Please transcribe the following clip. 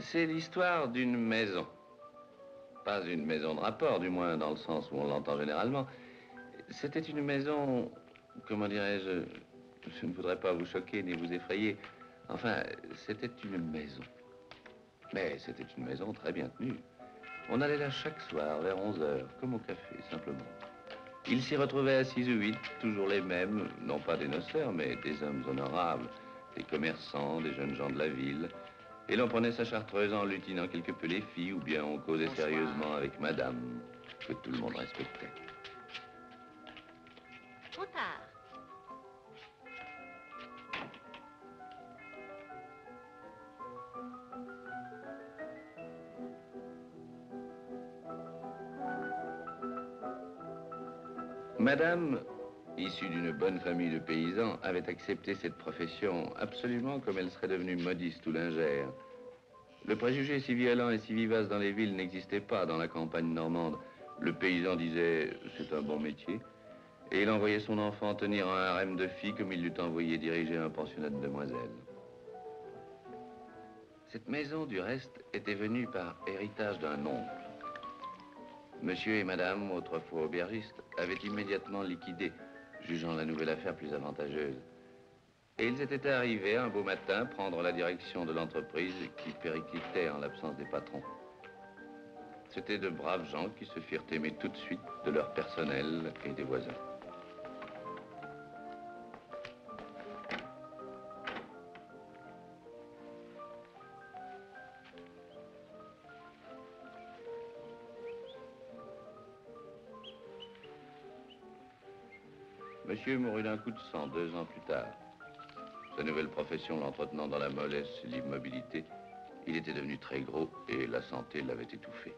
C'est l'histoire d'une maison. Pas une maison de rapport, du moins dans le sens où on l'entend généralement. C'était une maison, comment dirais-je, je ne voudrais pas vous choquer ni vous effrayer. Enfin, c'était une maison. Mais c'était une maison très bien tenue. On allait là chaque soir vers 11 heures, comme au café, simplement. Il s'y retrouvait assis ou huit, toujours les mêmes, non pas des noceurs, mais des hommes honorables, des commerçants, des jeunes gens de la ville. Et l'on prenait sa chartreuse en lutinant quelque peu les filles, ou bien on causait sérieusement avec madame, que tout le monde respectait. Trop tard. Madame, issue d'une bonne famille de paysans, avait accepté cette profession absolument comme elle serait devenue modiste ou lingère. Le préjugé si violent et si vivace dans les villes n'existait pas dans la campagne normande. Le paysan disait « c'est un bon métier » et il envoyait son enfant tenir un harem de filles comme il l'eût envoyé diriger un pensionnat de demoiselles. Cette maison, du reste, était venue par héritage d'un oncle. Monsieur et Madame, autrefois aubergistes, avaient immédiatement liquidé, jugeant la nouvelle affaire plus avantageuse. Et ils étaient arrivés un beau matin prendre la direction de l'entreprise qui périclitait en l'absence des patrons. C'étaient de braves gens qui se firent aimer tout de suite de leur personnel et des voisins. Monsieur mourut d'un coup de sang deux ans plus tard. Sa nouvelle profession l'entretenant dans la mollesse et l'immobilité, il était devenu très gros et la santé l'avait étouffé.